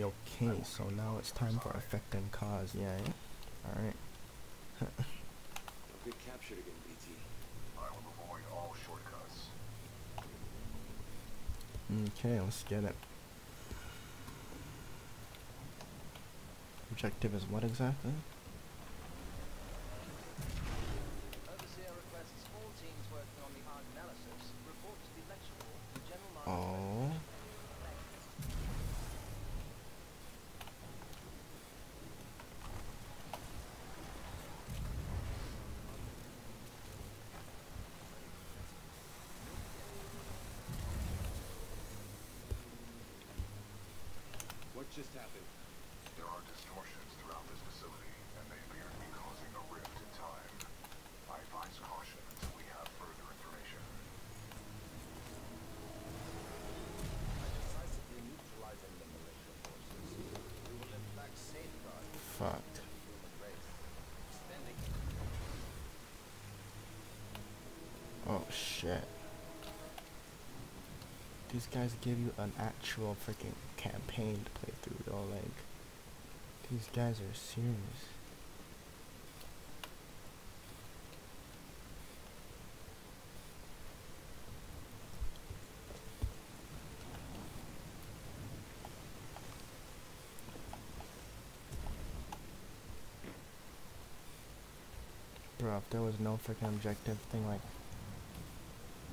Okay, so now it's time for effect and cause, yeah? Alright. Get captured again, BT. I will avoid all shortcuts. Okay, let's get it. Objective is what exactly? Overseer requests all teams working on the hard analysis report to the lecture hall for general knowledge. Oh. What just happened? There are distortions throughout this facility, and they appear to be causing a rift in time. I advise caution until we have further information. Decisively neutralizing the militia forces, we will in fact Oh shit. These guys give you an actual freaking campaign to play through though, like these guys are serious. Bro, if there was no freaking objective thing, like,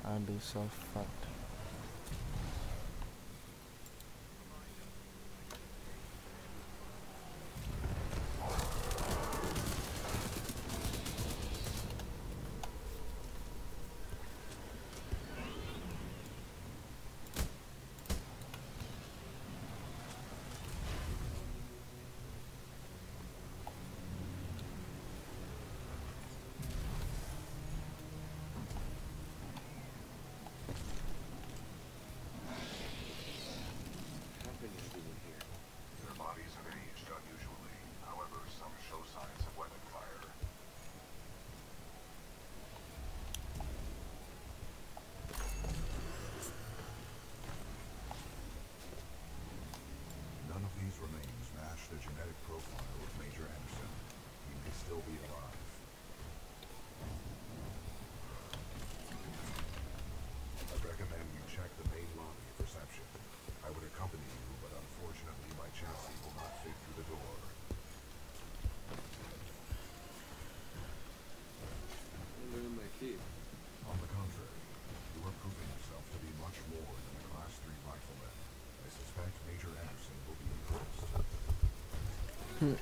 I'd be so fucked. Hmm.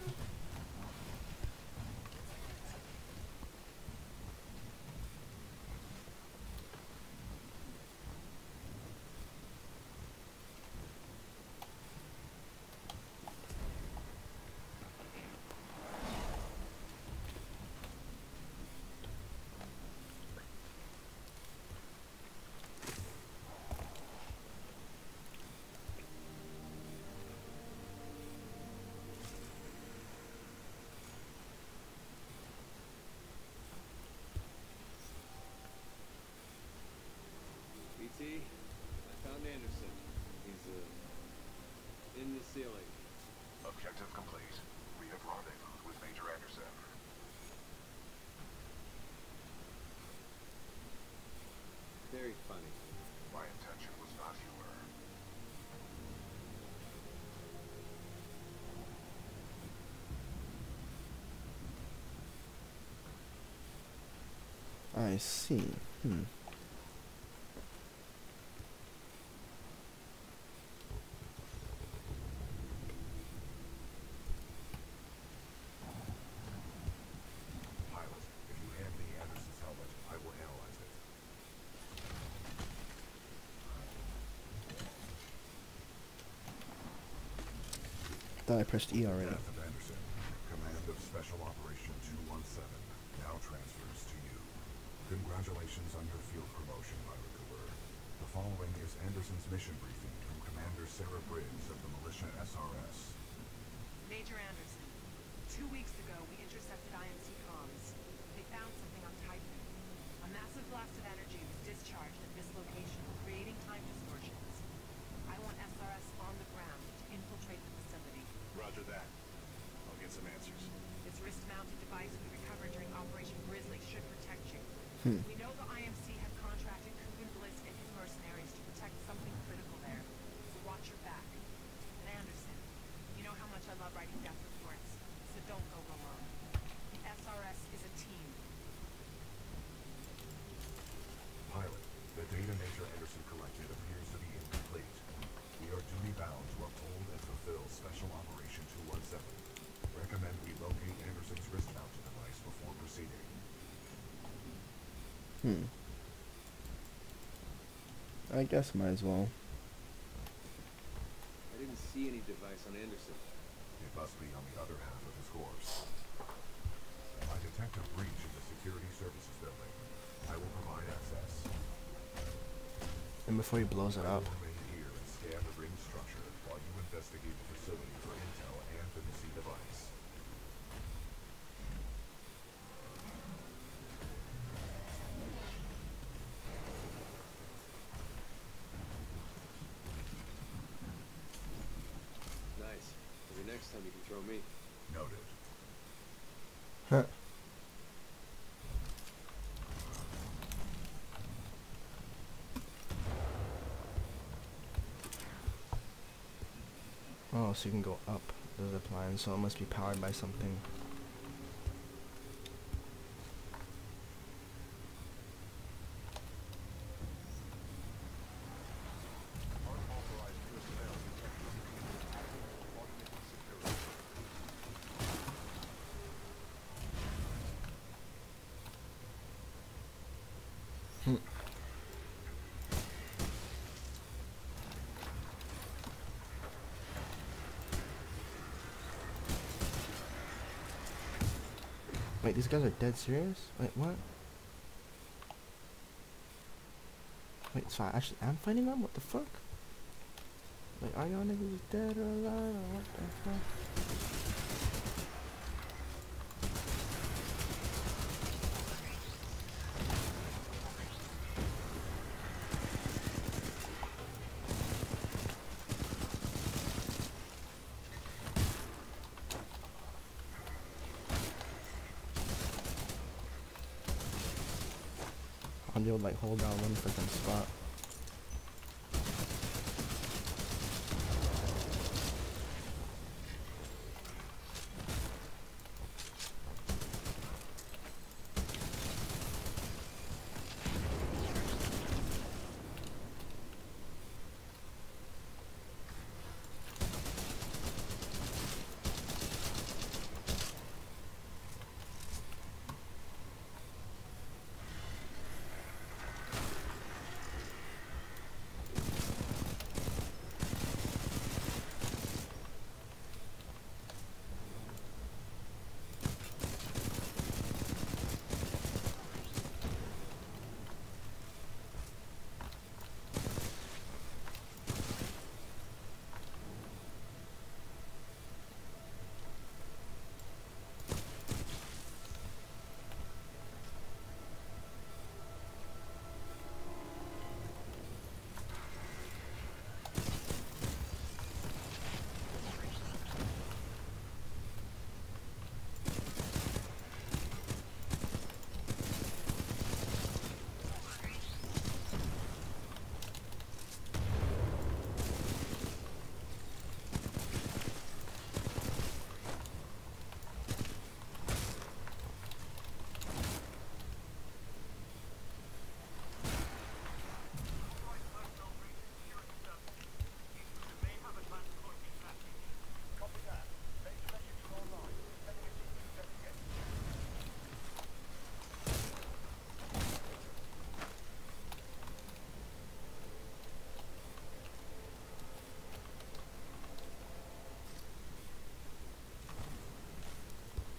I see. Hmm. Pilot, if you hand me Anderson's helmet, I will analyze it. Thought I pressed E already. following is Anderson's mission briefing from Commander Sarah Briggs of the militia SRS. Major Anderson, two weeks ago we intercepted IMC comms. They found something on Titan. A massive blast of energy was discharged at this location, creating time distortions. I want SRS on the ground to infiltrate the facility. Roger that. I'll get some answers. This wrist-mounted device we recovered during Operation Grizzly should protect you. Hmm. We Hmm. I guess might as well. I didn't see any device on Anderson. It must be on the other half of his course. I detect a breach in the security services building. I will provide access. And before he blows it I up. will remain here and scan the ring structure while you investigate the facility for intel and the missing device. Nice. Maybe next time you can throw me. Noted. Huh. Oh, so you can go up the zip line, so it must be powered by something. Wait, these guys are dead serious? Wait, what? Wait, so I actually am fighting them? What the fuck? Wait, are y'all niggas dead or alive? Or what the fuck? To like hold down one freaking spot.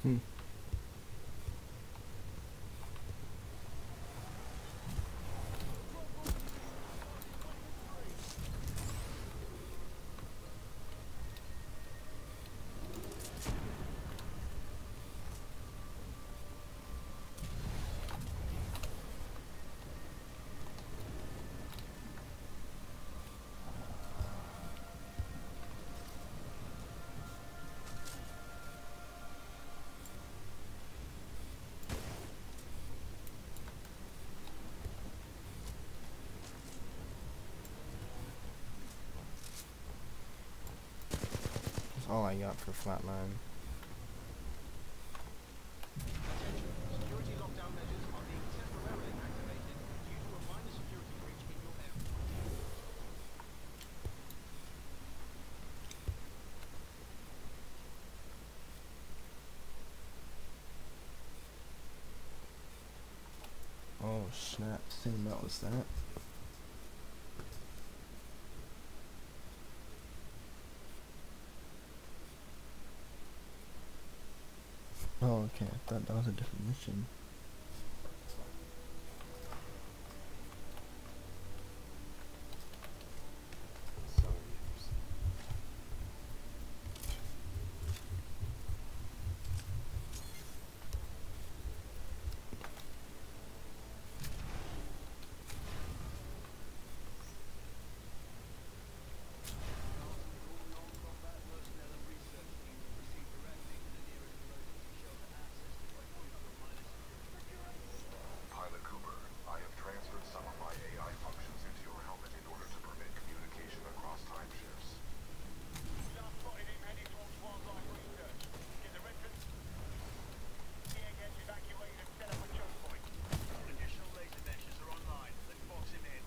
Hmm. All I got for flatline. Attention. Security lockdown measures are being temporarily activated due to a minor security breach in your area. Oh snap! Same amount was that. Oh okay, I thought that was a different mission. Sorry, Anderson. All non-combat personnel and research teams proceed directly to the nearest emergency shelter access point due to a minor security Pilot Cooper, I have transferred some of my AI functions into your helmet in order to permit communication across time shifts. Additional laser meshes are online. Let's box him in.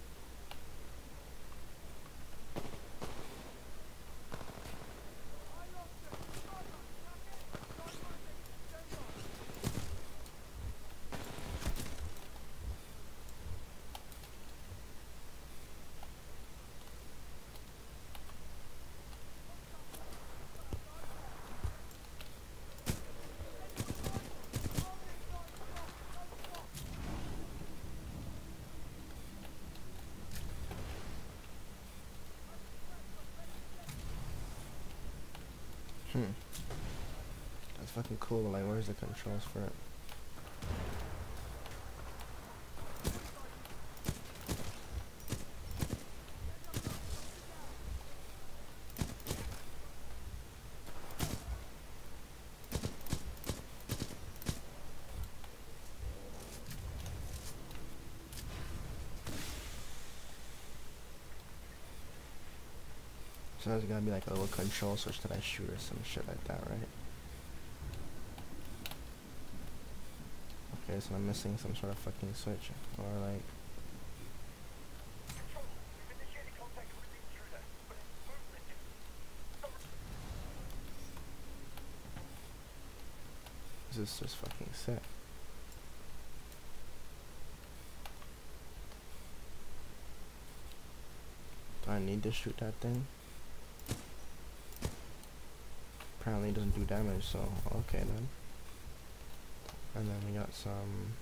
Hmm. That's fucking cool. but, Like, where's the controls for it? So there's gotta be like a little control switch that I shoot or some shit like that, right? Okay, so I'm missing some sort of fucking switch. Or like This is just fucking sick. Do I need to shoot that thing? Apparently it doesn't do damage, so okay then. And then we got some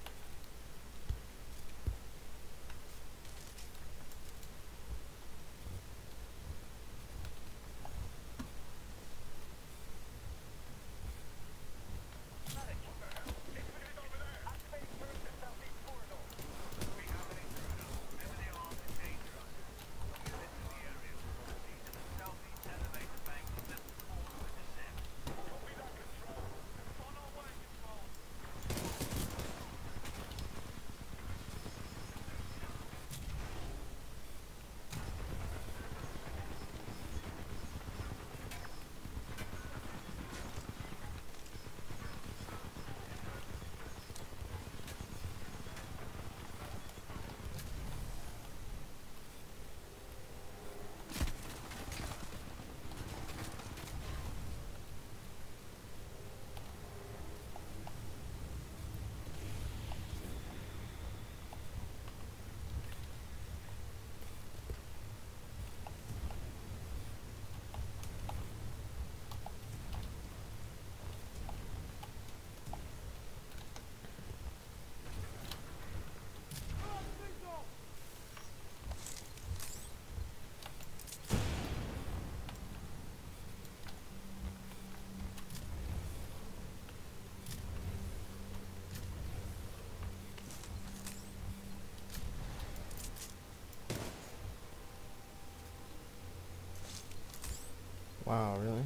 Wow, really?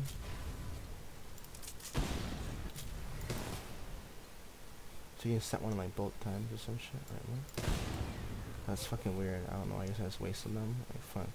So you can set one of my both times or some shit, right? That's fucking weird. I don't know. I guess I just wasted them. Like, fuck.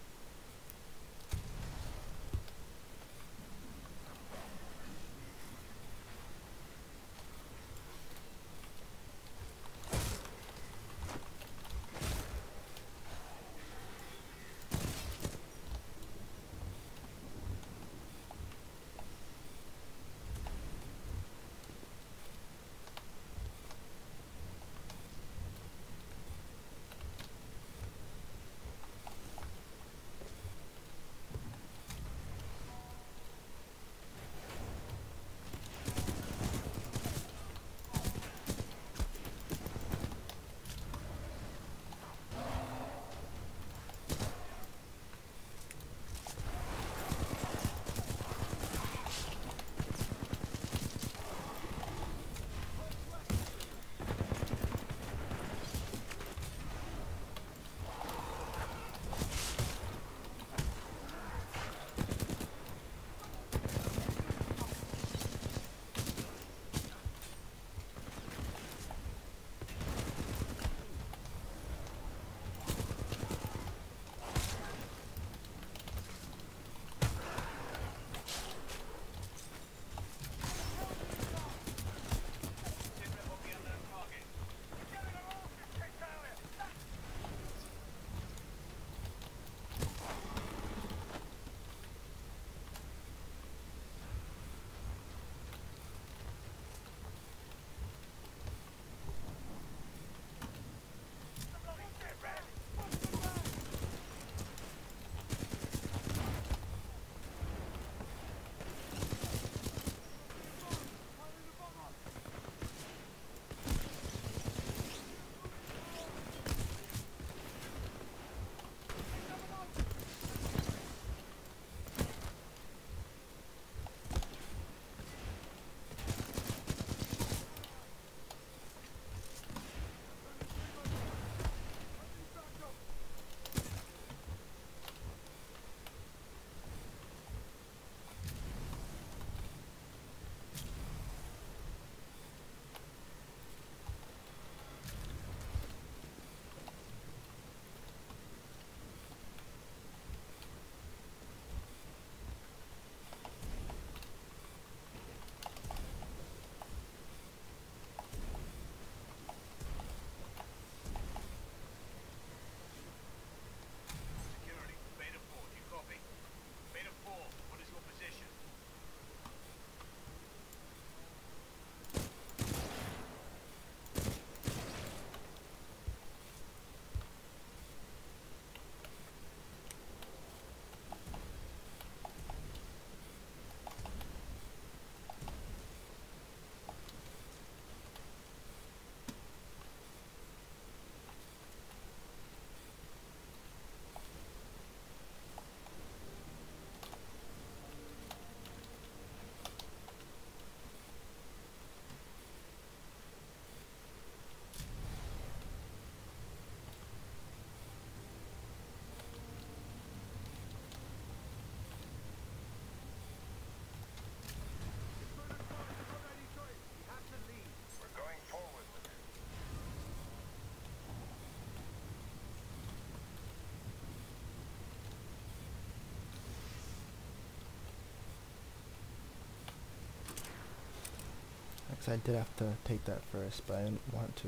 So I did have to take that first, but I didn't want to.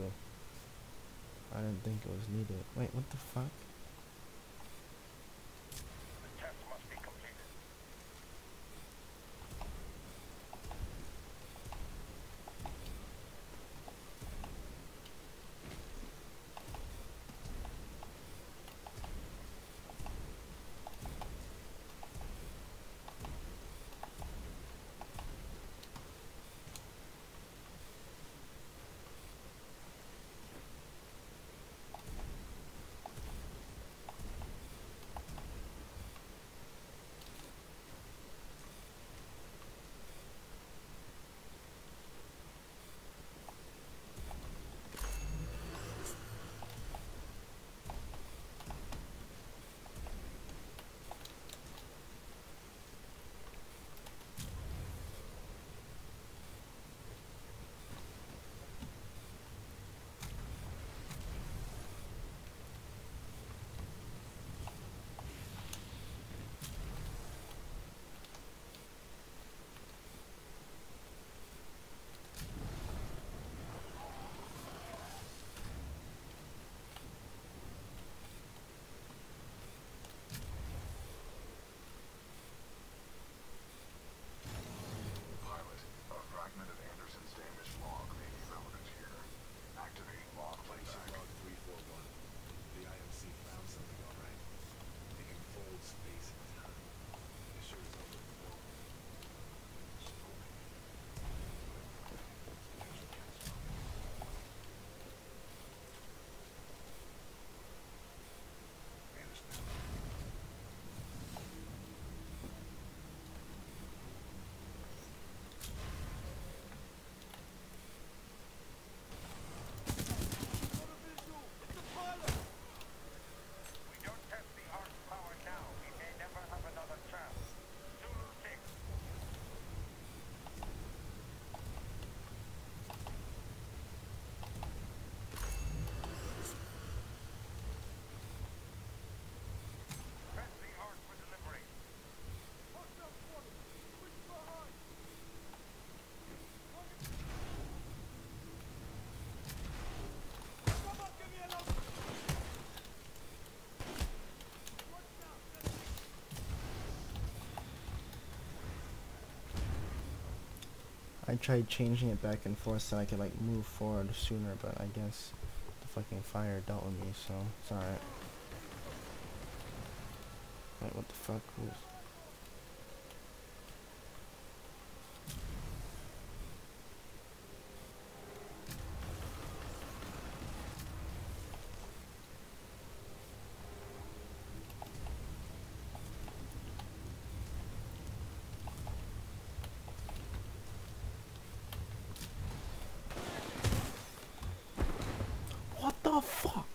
I didn't think it was needed. Wait, what the fuck? I tried changing it back and forth so I could like move forward sooner, but I guess the fucking fire dealt with me, so it's alright. What the fuck was... What the fuck?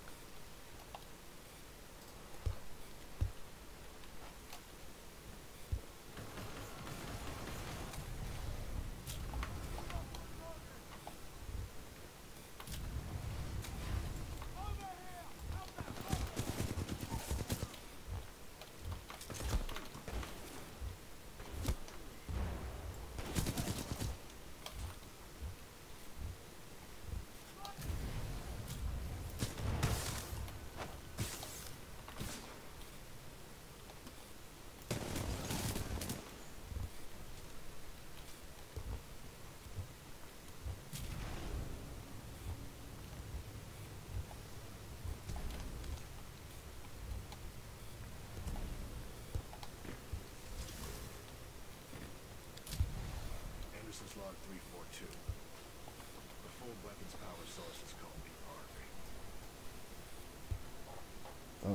Anderson's log 342. The Fold Weapon's power source is called the Ark.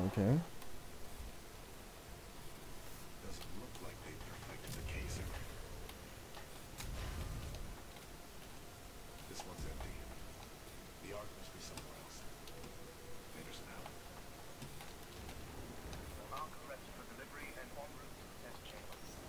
Okay. Doesn't look like they perfected the casing. This one's empty. The Ark must be somewhere else. Anderson out. Ark ready for delivery and en route to the test chamber. Anderson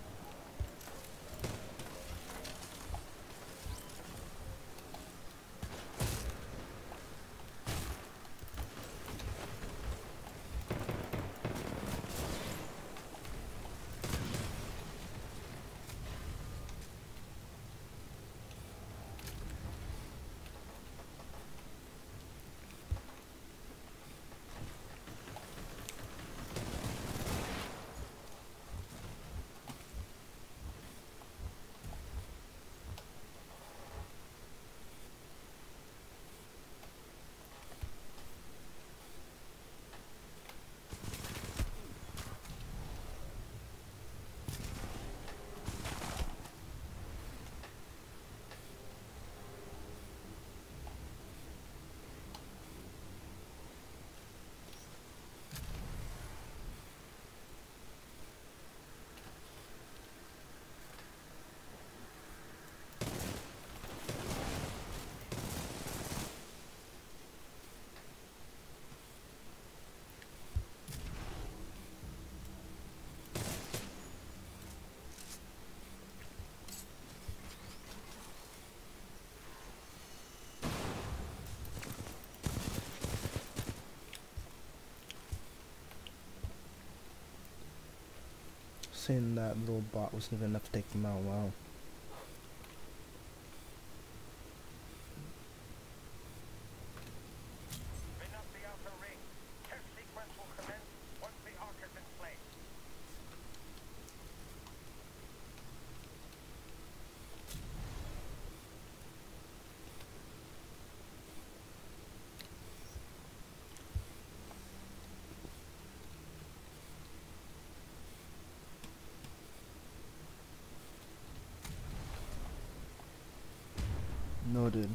saying that little bot wasn't even enough to take them out. Wow. Spin up the outer ring. Test sequence will commence once the Ark has been placed. Noted.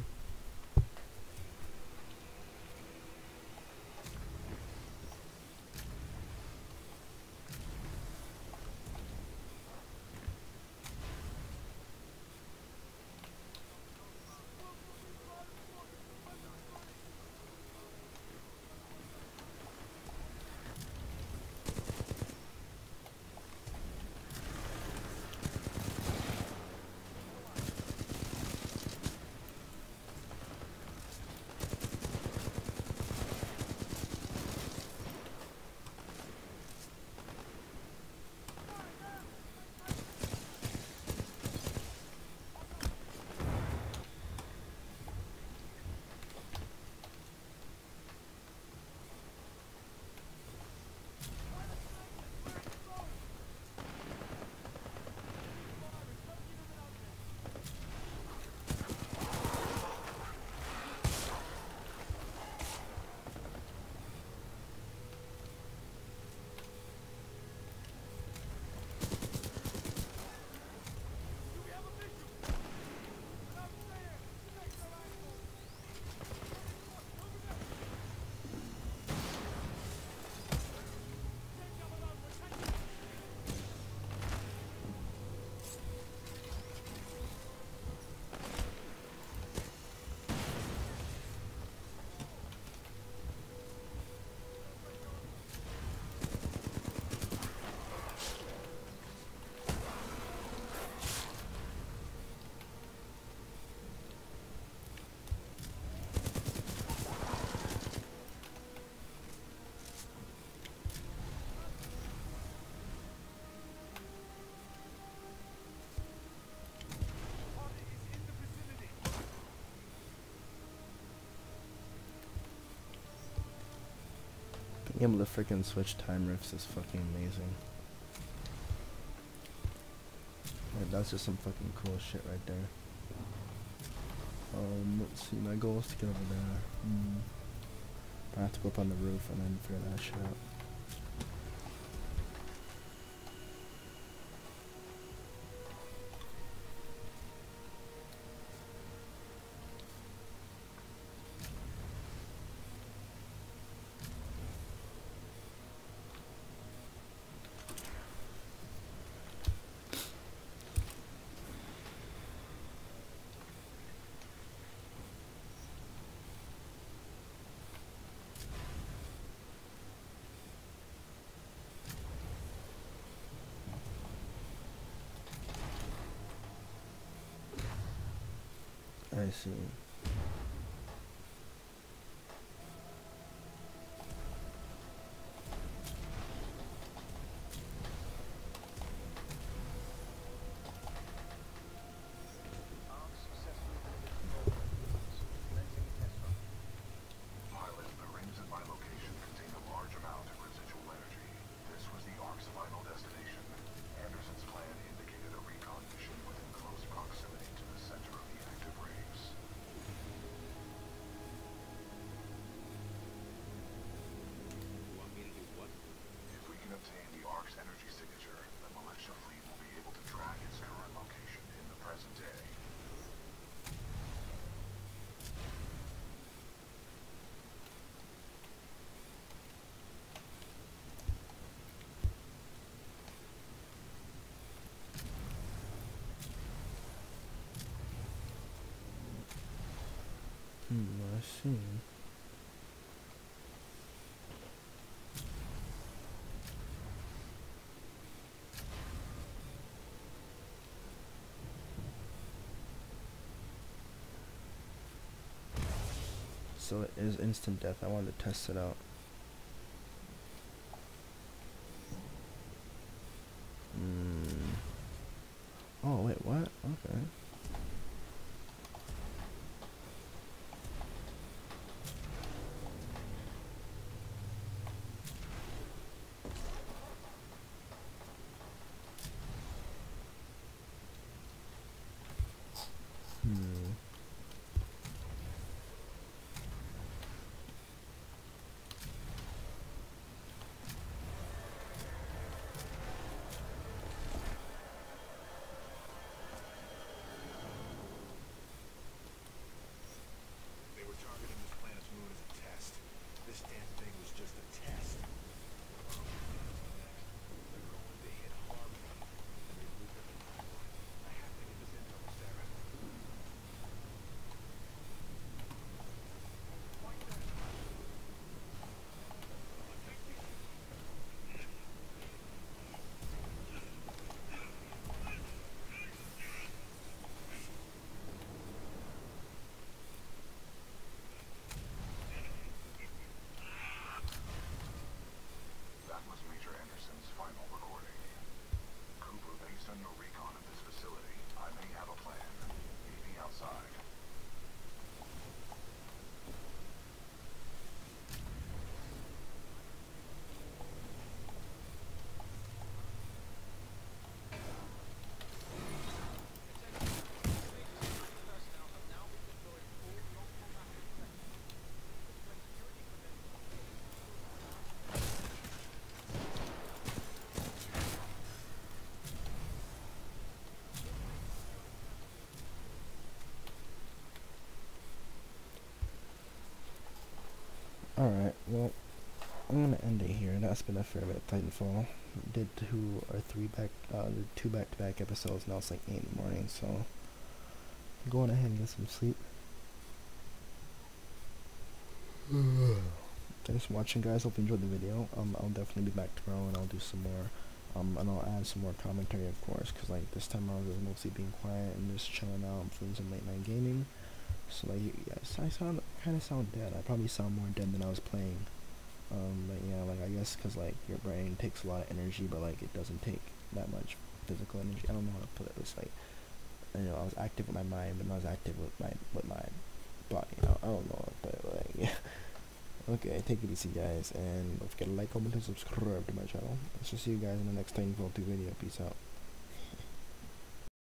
Being able to freaking switch time rifts is fucking amazing. That's just some fucking cool shit right there. Um, let's see, my goal is to get over there. Hmm. I have to go up on the roof and then figure that shit out. I see. Ark successfully delivered control coordinates. Commencing test run. Pilot, the rings at my location contain a large amount of residual energy. This was the Ark's final destination. Anderson's plan indicated a recon mission within close proximity to the center of the active rings. You want me to do what? If we can obtain the Ark's energy signature, the militia fleet will be able to track its current location in the present day. So it is instant death. I wanted to test it out. I'm gonna end it here. That's been a fair bit of Titanfall. Did two or three back, uh, did two back-to-back episodes. Now it's like eight in the morning, so I'm going ahead and get some sleep. Thanks for watching, guys. Hope you enjoyed the video. Um, I'll definitely be back tomorrow, and I'll do some more. Um, and I'll add some more commentary, of course, because like this time I was mostly being quiet and just chilling out and doing some late night gaming. So like, yes, I sound kind of sound dead. I probably sound more dead than I was playing. Um, but yeah, like I guess because like your brain takes a lot of energy, but like it doesn't take that much physical energy. I don't know how to put it. It's like you know, I was active with my mind, but not as active with my with my body. Know, I don't know, but like yeah. Okay, take it easy, guys, and don't forget to like, comment, and subscribe to my channel. I'll see you guys in the next Titanfall 2 video. Peace out.